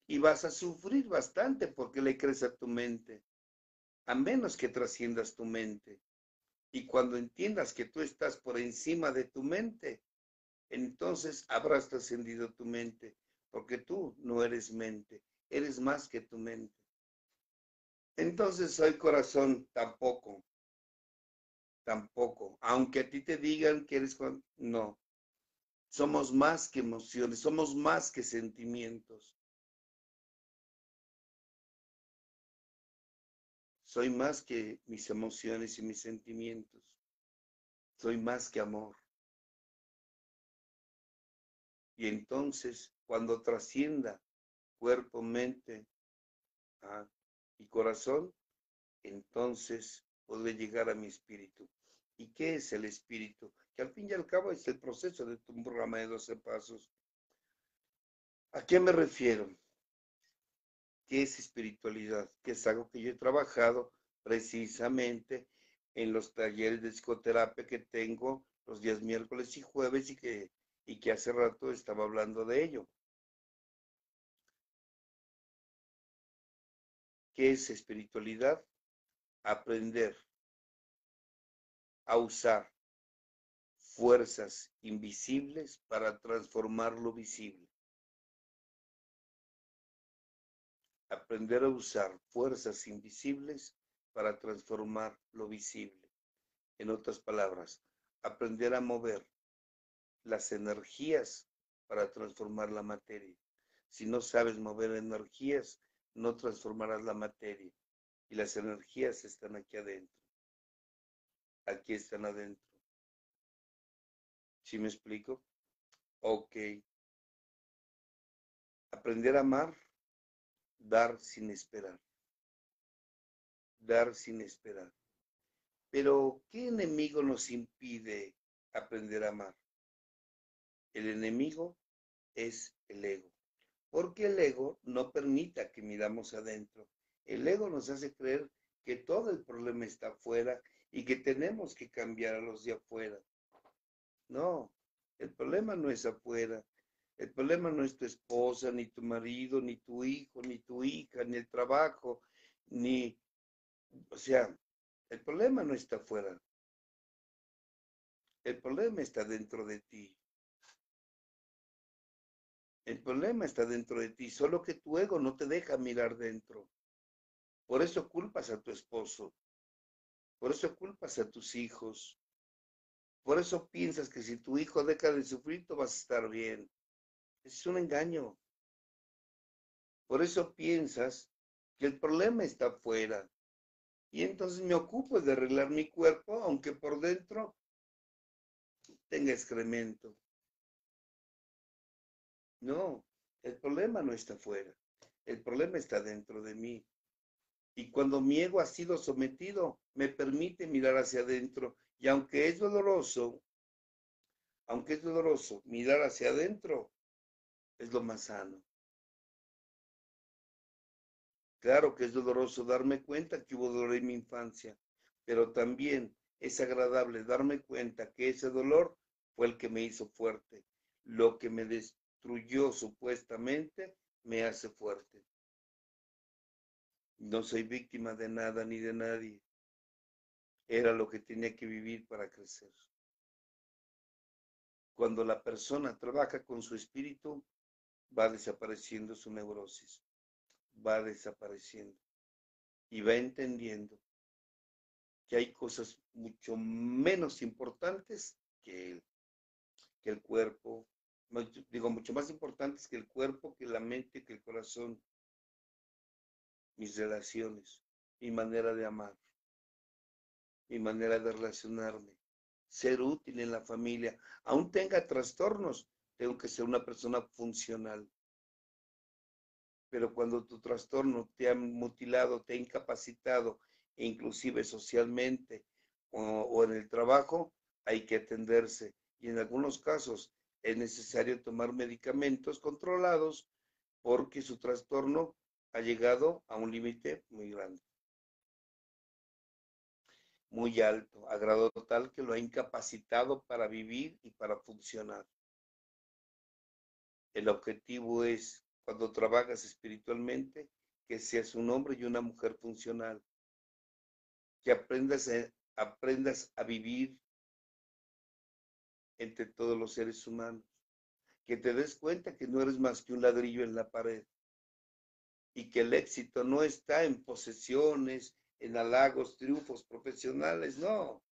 Y vas a sufrir bastante porque le crees a tu mente, a menos que trasciendas tu mente. Y cuando entiendas que tú estás por encima de tu mente, entonces habrás trascendido tu mente, porque tú no eres mente, eres más que tu mente. Entonces soy corazón tampoco tampoco. Aunque a ti te digan que eres Juan, no. Somos más que emociones, somos más que sentimientos. Soy más que mis emociones y mis sentimientos. Soy más que amor. Y entonces, cuando trascienda cuerpo, mente ah, y corazón, entonces podré llegar a mi espíritu. ¿Y qué es el espíritu? Que al fin y al cabo es el proceso de tu programa de 12 pasos. ¿A qué me refiero? ¿Qué es espiritualidad? Que es algo que yo he trabajado precisamente en los talleres de psicoterapia que tengo los días miércoles y jueves y que, y que hace rato estaba hablando de ello. ¿Qué es espiritualidad? Aprender a usar fuerzas invisibles para transformar lo visible. Aprender a usar fuerzas invisibles para transformar lo visible. En otras palabras, aprender a mover las energías para transformar la materia. Si no sabes mover energías, no transformarás la materia. Y las energías están aquí adentro aquí están adentro. ¿Sí me explico? Ok. Aprender a amar, dar sin esperar. Dar sin esperar. Pero, ¿qué enemigo nos impide aprender a amar? El enemigo es el ego. Porque el ego no permita que miramos adentro. El ego nos hace creer que todo el problema está afuera y que tenemos que cambiar a los de afuera. No, el problema no es afuera. El problema no es tu esposa, ni tu marido, ni tu hijo, ni tu hija, ni el trabajo, ni, o sea, el problema no está afuera. El problema está dentro de ti. El problema está dentro de ti, solo que tu ego no te deja mirar dentro. Por eso culpas a tu esposo, por eso culpas a tus hijos. Por eso piensas que si tu hijo deja de sufrir, tú vas a estar bien. Es un engaño. Por eso piensas que el problema está afuera. Y entonces me ocupo de arreglar mi cuerpo, aunque por dentro tenga excremento. No, el problema no está afuera. El problema está dentro de mí. Y cuando mi ego ha sido sometido, me permite mirar hacia adentro Y aunque es doloroso, aunque es doloroso, mirar hacia adentro es lo más sano. Claro que es doloroso darme cuenta que hubo dolor en mi infancia, pero también es agradable darme cuenta que ese dolor fue el que me hizo fuerte. Lo que me destruyó supuestamente me hace fuerte. No soy víctima de nada ni de nadie. Era lo que tenía que vivir para crecer. Cuando la persona trabaja con su espíritu, va desapareciendo su neurosis, va desapareciendo y va entendiendo que hay cosas mucho menos importantes que el, que el cuerpo, digo, mucho más importantes que el cuerpo, que la mente, que el corazón, mis relaciones, mi manera de amar, mi manera de relacionarme, ser útil en la familia, aún tenga trastornos, tengo que ser una persona funcional. Pero cuando tu trastorno te ha mutilado, te ha incapacitado, e inclusive socialmente o, o en el trabajo, hay que atenderse. Y en algunos casos es necesario tomar medicamentos controlados porque su trastorno ha llegado a un límite muy grande, muy alto, a grado tal que lo ha incapacitado para vivir y para funcionar. El objetivo es, cuando trabajas espiritualmente, que seas un hombre y una mujer funcional, que aprendas a, aprendas a vivir entre todos los seres humanos, que te des cuenta que no eres más que un ladrillo en la pared y que el éxito no está en posesiones, en halagos, triunfos profesionales, no,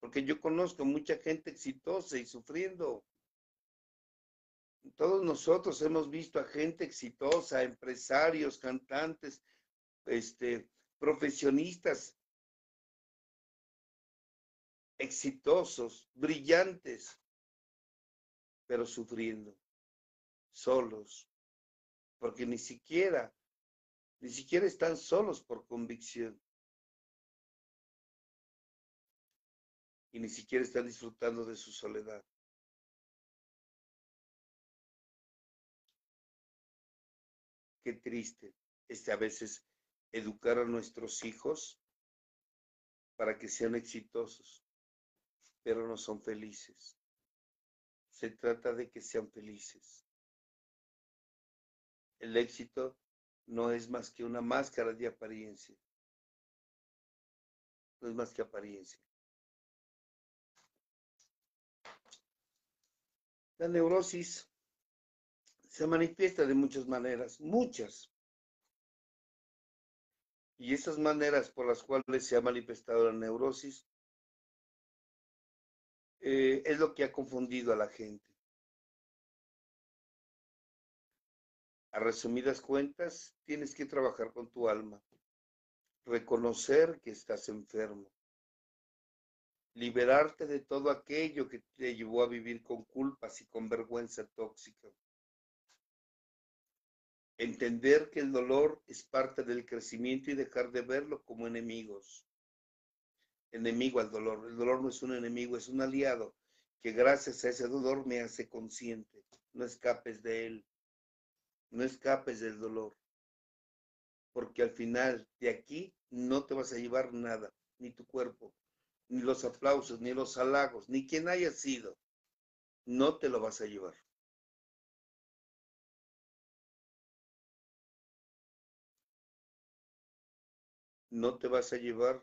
porque yo conozco mucha gente exitosa y sufriendo. Todos nosotros hemos visto a gente exitosa, empresarios, cantantes, este, profesionistas exitosos, brillantes, pero sufriendo, solos, porque ni siquiera, ni siquiera están solos por convicción. Y ni siquiera están disfrutando de su soledad. Qué triste este a veces educar a nuestros hijos para que sean exitosos, pero no son felices. Se trata de que sean felices. El éxito no es más que una máscara de apariencia. No es más que apariencia. La neurosis se manifiesta de muchas maneras, muchas. Y esas maneras por las cuales se ha manifestado la neurosis eh, es lo que ha confundido a la gente. A resumidas cuentas, tienes que trabajar con tu alma, reconocer que estás enfermo, liberarte de todo aquello que te llevó a vivir con culpas y con vergüenza tóxica. Entender que el dolor es parte del crecimiento y dejar de verlo como enemigos enemigo al dolor. El dolor no es un enemigo, es un aliado que gracias a ese dolor me hace consciente. No escapes de él. No escapes del dolor. Porque al final de aquí no te vas a llevar nada, ni tu cuerpo, ni los aplausos, ni los halagos, ni quien haya sido. No te lo vas a llevar. No te vas a llevar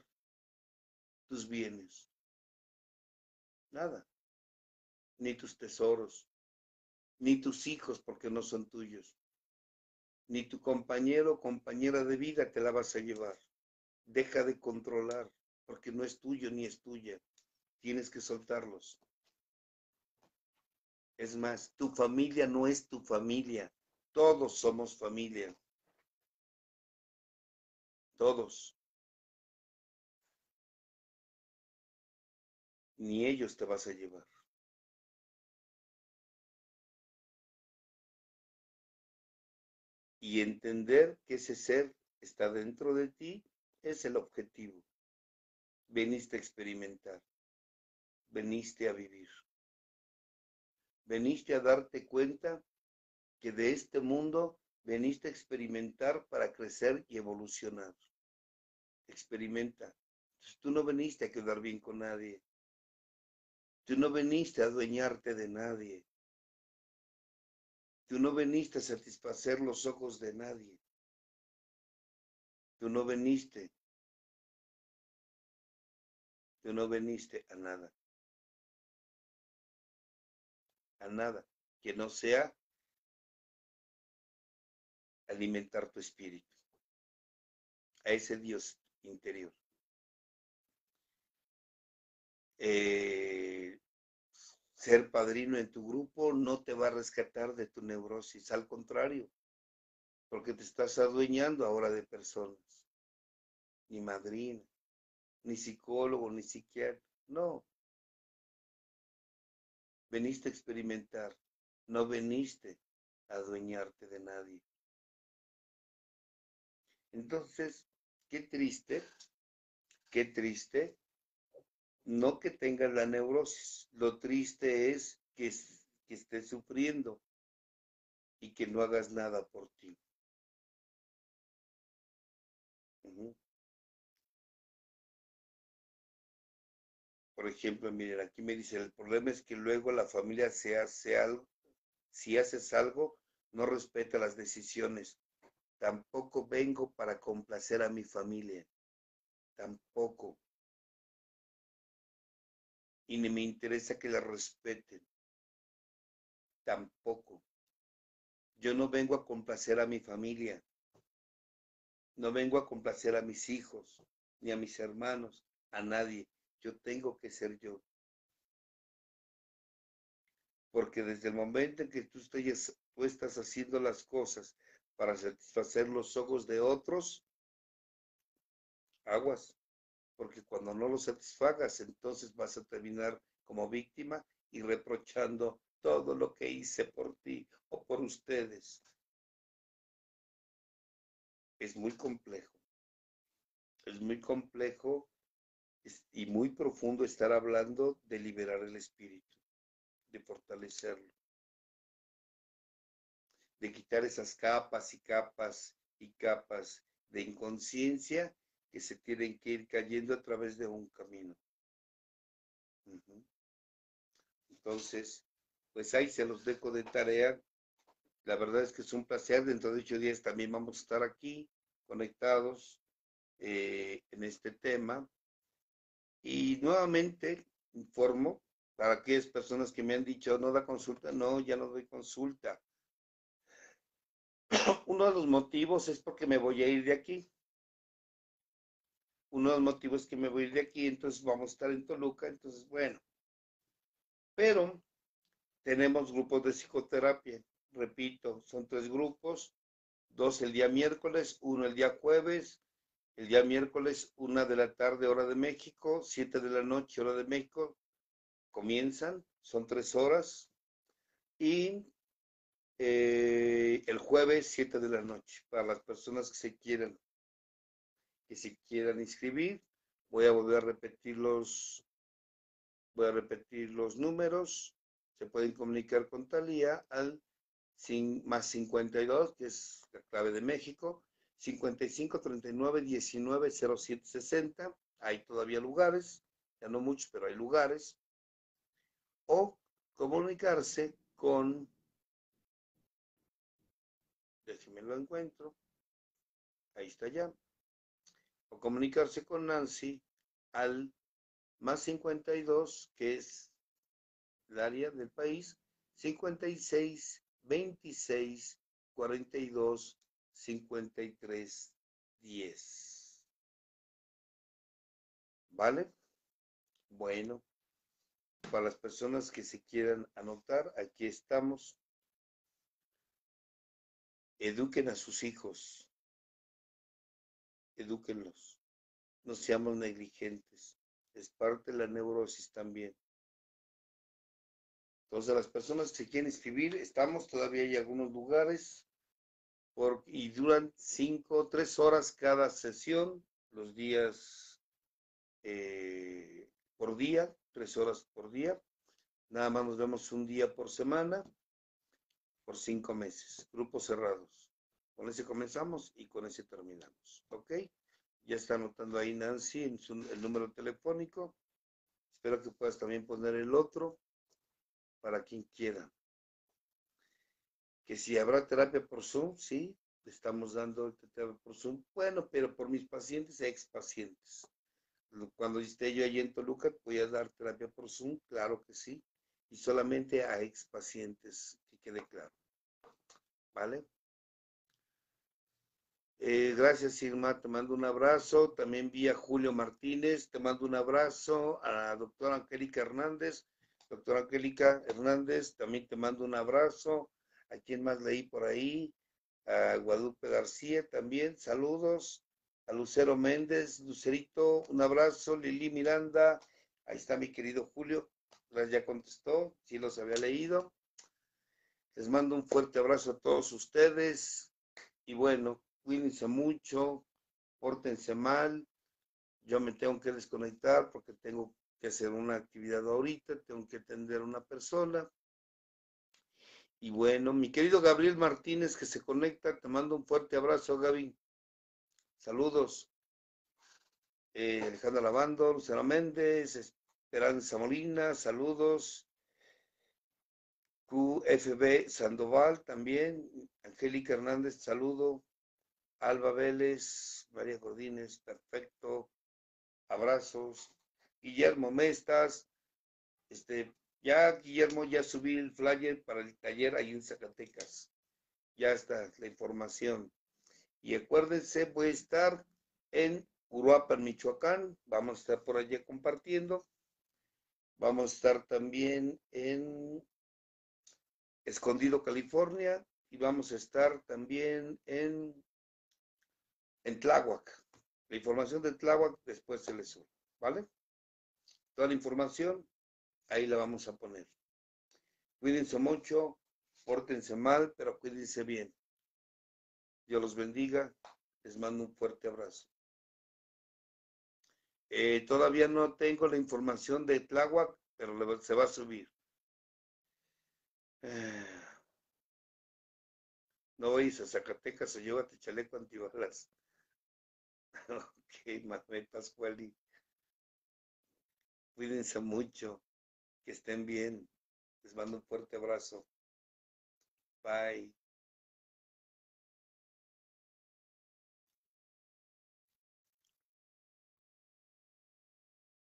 tus bienes. Nada. Ni tus tesoros. Ni tus hijos porque no son tuyos. Ni tu compañero o compañera de vida te la vas a llevar. Deja de controlar porque no es tuyo ni es tuya. Tienes que soltarlos. Es más, tu familia no es tu familia. Todos somos familia. Todos. ni ellos te vas a llevar. Y entender que ese ser está dentro de ti es el objetivo. Veniste a experimentar. veniste a vivir. Veniste a darte cuenta que de este mundo veniste a experimentar para crecer y evolucionar. Experimenta. tú no veniste a quedar bien con nadie. Tú no veniste a adueñarte de nadie. Tú no veniste a satisfacer los ojos de nadie. Tú no veniste. Tú no veniste a nada. A nada que no sea alimentar tu espíritu. A ese Dios interior. Eh, ser padrino en tu grupo no te va a rescatar de tu neurosis, al contrario, porque te estás adueñando ahora de personas, ni madrina, ni psicólogo, ni psiquiatra, no. Veniste a experimentar, no veniste a adueñarte de nadie. Entonces, qué triste, qué triste no que tengas la neurosis, lo triste es que, estés sufriendo y que no hagas nada por ti. Por ejemplo, miren, aquí me dice, el problema es que luego la familia se hace algo, si haces algo, no respeta las decisiones. Tampoco vengo para complacer a mi familia. Tampoco y ni me interesa que la respeten. Tampoco. Yo no vengo a complacer a mi familia. No vengo a complacer a mis hijos, ni a mis hermanos, a nadie. Yo tengo que ser yo. Porque desde el momento en que tú, tú estás haciendo las cosas para satisfacer los ojos de otros, aguas porque cuando no lo satisfagas, entonces vas a terminar como víctima y reprochando todo lo que hice por ti o por ustedes. Es muy complejo. Es muy complejo y muy profundo estar hablando de liberar el espíritu, de fortalecerlo, de quitar esas capas y capas y capas de inconsciencia que se tienen que ir cayendo a través de un camino. Entonces, pues ahí se los dejo de tarea. La verdad es que es un placer. Dentro de ocho días también vamos a estar aquí conectados eh, en este tema. Y nuevamente informo para aquellas personas que me han dicho no da consulta, no, ya no doy consulta. Uno de los motivos es porque me voy a ir de aquí uno de los motivos que me voy a ir de aquí, entonces vamos a estar en Toluca, entonces bueno. Pero tenemos grupos de psicoterapia, repito, son tres grupos, dos el día miércoles, uno el día jueves, el día miércoles, una de la tarde, hora de México, siete de la noche, hora de México, comienzan, son tres horas, y eh, el jueves, siete de la noche, para las personas que se quieran que si quieran inscribir, voy a volver a repetir los, voy a repetir los números. Se pueden comunicar con Talía al más 52, que es la clave de México, 55 39 19 07 60. Hay todavía lugares, ya no muchos, pero hay lugares. O comunicarse con, déjenme lo encuentro, ahí está ya, o comunicarse con Nancy al más 52, que es el área del país, 56 26 42 53 10. ¿Vale? Bueno, para las personas que se quieran anotar, aquí estamos. Eduquen a sus hijos edúquenlos, no seamos negligentes, es parte de la neurosis también. Entonces, las personas que quieren inscribir, estamos, todavía hay algunos lugares, por, y duran cinco, o tres horas cada sesión, los días eh, por día, tres horas por día. Nada más nos vemos un día por semana por cinco meses, grupos cerrados. Con ese comenzamos y con ese terminamos. ¿Ok? Ya está anotando ahí Nancy en el número telefónico. Espero que puedas también poner el otro para quien quiera. Que si habrá terapia por Zoom, sí, estamos dando terapia por Zoom. Bueno, pero por mis pacientes, ex pacientes. Cuando esté yo allí en Toluca, voy a dar terapia por Zoom, claro que sí. Y solamente a ex pacientes, que quede claro. ¿Vale? Eh, gracias, Irma. Te mando un abrazo. También vi a Julio Martínez. Te mando un abrazo. A la doctora Angélica Hernández. Doctora Angélica Hernández, también te mando un abrazo. ¿A quien más leí por ahí? A Guadalupe García también. Saludos. A Lucero Méndez. Lucerito, un abrazo. Lili Miranda. Ahí está mi querido Julio. Ya contestó. Sí los había leído. Les mando un fuerte abrazo a todos ustedes y bueno, cuídense mucho, pórtense mal. Yo me tengo que desconectar porque tengo que hacer una actividad ahorita, tengo que atender a una persona. Y bueno, mi querido Gabriel Martínez que se conecta, te mando un fuerte abrazo, Gaby. Saludos. Eh, Alejandra Lavando, Lucero Méndez, Esperanza Molina, saludos. QFB Sandoval también, Angélica Hernández, saludo, Alba Vélez, María Jordines, perfecto, abrazos, Guillermo Mestas, este, ya Guillermo ya subí el flyer para el taller ahí en Zacatecas, ya está la información. Y acuérdense, voy a estar en Uruapan, Michoacán, vamos a estar por allá compartiendo. Vamos a estar también en Escondido, California, y vamos a estar también en, en Tláhuac. La información de Tláhuac después se les sube, ¿vale? Toda la información ahí la vamos a poner. Cuídense mucho, pórtense mal, pero cuídense bien. Dios los bendiga. Les mando un fuerte abrazo. Eh, todavía no tengo la información de Tláhuac, pero se va a subir. No vayas a Zacatecas o llévate chaleco antibalas. ok, Manuel Pascuali. Cuídense mucho. Que estén bien. Les mando un fuerte abrazo. Bye.